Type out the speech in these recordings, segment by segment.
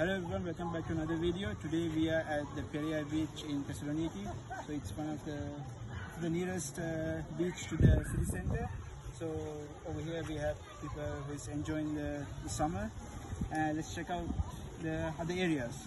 Hello everyone, welcome back to another video. Today we are at the Peraia beach in Thessaloniki. So it's one of the the nearest uh, beach to the city center. So over here we have people who is enjoying the, the summer. And let's check out the other areas.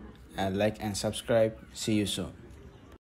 and like and subscribe. See you soon.